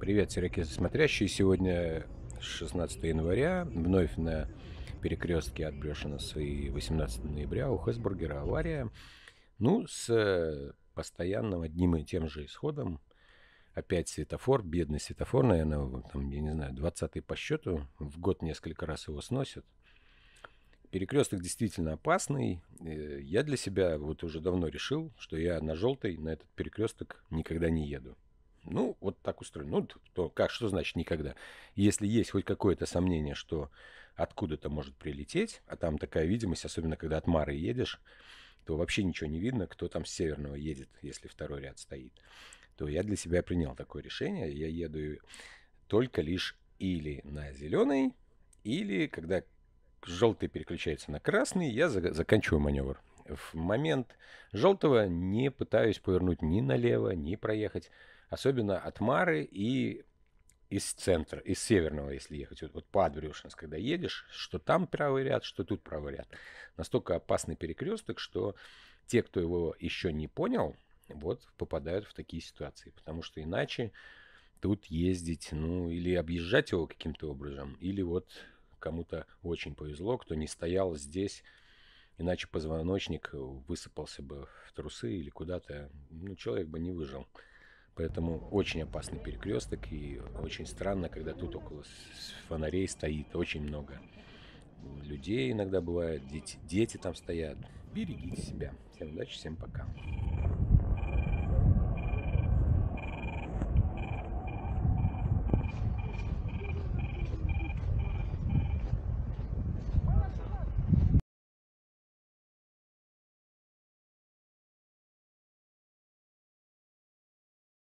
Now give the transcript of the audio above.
Привет, сирокесы смотрящие. Сегодня 16 января. Вновь на перекрестке отброшено свои 18 ноября у Хесбургера авария. Ну, с э, постоянным одним и тем же исходом. Опять светофор, бедный светофор, наверное, там, я не знаю, 20 по счету. В год несколько раз его сносят. Перекресток действительно опасный. Э, я для себя вот уже давно решил, что я на желтый на этот перекресток никогда не еду. Ну, вот так устроено. Ну, то как, что значит никогда? Если есть хоть какое-то сомнение, что откуда-то может прилететь, а там такая видимость, особенно когда от Мары едешь, то вообще ничего не видно, кто там с северного едет, если второй ряд стоит. То я для себя принял такое решение. Я еду только лишь или на зеленый, или когда желтый переключается на красный, я за- заканчиваю маневр. В момент желтого не пытаюсь повернуть ни налево, ни проехать. Особенно от Мары и из центра, из северного, если ехать, вот, вот по Адбрюшенс, когда едешь, что там правый ряд, что тут правый ряд. Настолько опасный перекресток, что те, кто его еще не понял, вот попадают в такие ситуации. Потому что иначе тут ездить, ну, или объезжать его каким-то образом, или вот кому-то очень повезло, кто не стоял здесь, иначе позвоночник высыпался бы в трусы или куда-то, ну, человек бы не выжил. Поэтому очень опасный перекресток и очень странно, когда тут около фонарей стоит очень много людей иногда бывает, дети, дети там стоят. Берегите себя. Всем удачи, всем пока.